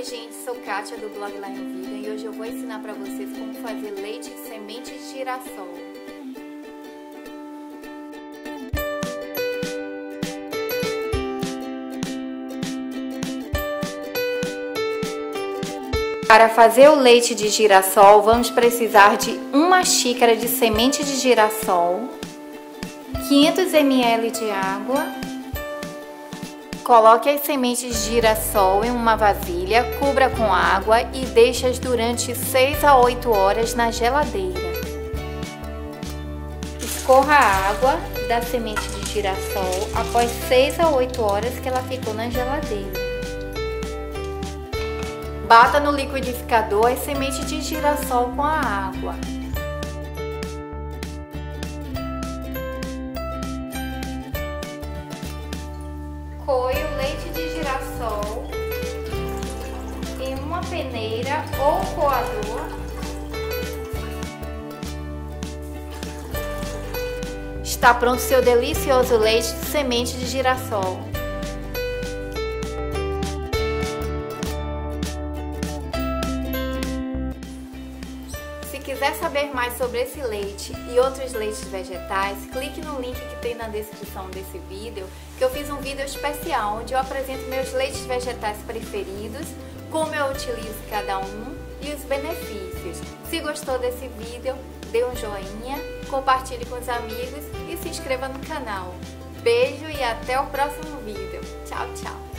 Oi gente, sou Kátia do blog Line Vida e hoje eu vou ensinar para vocês como fazer leite de semente de girassol. Para fazer o leite de girassol, vamos precisar de uma xícara de semente de girassol, 500 ml de água Coloque as sementes de girassol em uma vasilha, cubra com água e deixe-as durante 6 a 8 horas na geladeira. Escorra a água da semente de girassol após 6 a 8 horas que ela ficou na geladeira. Bata no liquidificador as sementes de girassol com a água. Peneira ou coador. Está pronto seu delicioso leite de semente de girassol. Quiser saber mais sobre esse leite e outros leites vegetais, clique no link que tem na descrição desse vídeo, que eu fiz um vídeo especial onde eu apresento meus leites vegetais preferidos, como eu utilizo cada um e os benefícios. Se gostou desse vídeo, dê um joinha, compartilhe com os amigos e se inscreva no canal. Beijo e até o próximo vídeo. Tchau, tchau!